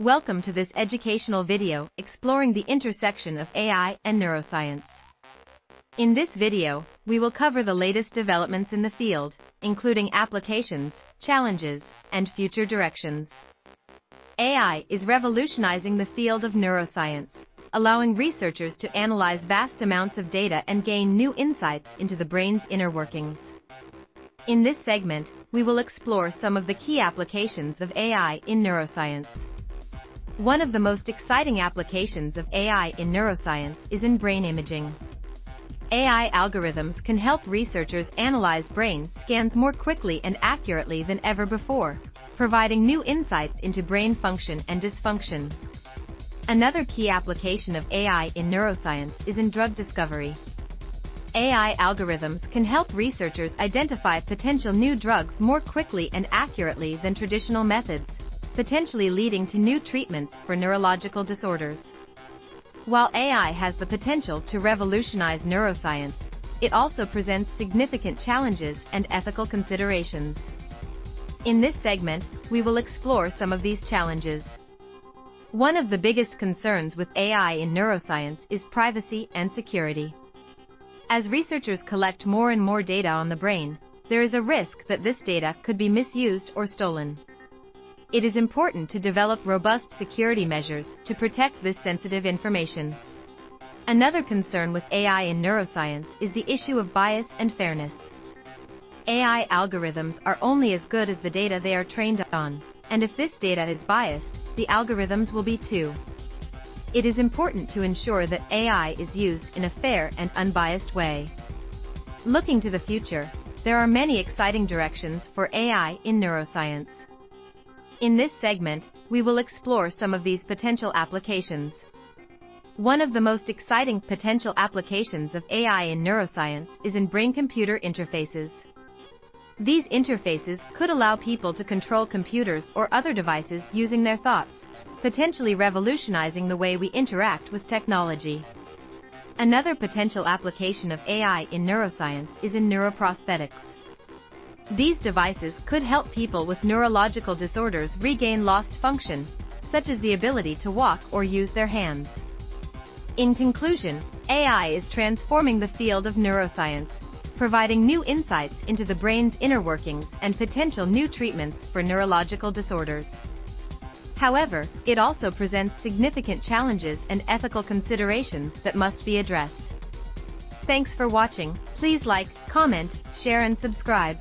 Welcome to this educational video exploring the intersection of AI and neuroscience. In this video, we will cover the latest developments in the field, including applications, challenges, and future directions. AI is revolutionizing the field of neuroscience, allowing researchers to analyze vast amounts of data and gain new insights into the brain's inner workings. In this segment, we will explore some of the key applications of AI in neuroscience. One of the most exciting applications of AI in neuroscience is in brain imaging. AI algorithms can help researchers analyze brain scans more quickly and accurately than ever before, providing new insights into brain function and dysfunction. Another key application of AI in neuroscience is in drug discovery. AI algorithms can help researchers identify potential new drugs more quickly and accurately than traditional methods, potentially leading to new treatments for neurological disorders. While AI has the potential to revolutionize neuroscience, it also presents significant challenges and ethical considerations. In this segment, we will explore some of these challenges. One of the biggest concerns with AI in neuroscience is privacy and security. As researchers collect more and more data on the brain, there is a risk that this data could be misused or stolen it is important to develop robust security measures to protect this sensitive information. Another concern with AI in neuroscience is the issue of bias and fairness. AI algorithms are only as good as the data they are trained on, and if this data is biased, the algorithms will be too. It is important to ensure that AI is used in a fair and unbiased way. Looking to the future, there are many exciting directions for AI in neuroscience. In this segment, we will explore some of these potential applications. One of the most exciting potential applications of AI in neuroscience is in brain-computer interfaces. These interfaces could allow people to control computers or other devices using their thoughts, potentially revolutionizing the way we interact with technology. Another potential application of AI in neuroscience is in neuroprosthetics. These devices could help people with neurological disorders regain lost function, such as the ability to walk or use their hands. In conclusion, AI is transforming the field of neuroscience, providing new insights into the brain's inner workings and potential new treatments for neurological disorders. However, it also presents significant challenges and ethical considerations that must be addressed. Thanks for watching, please like, comment, share and subscribe.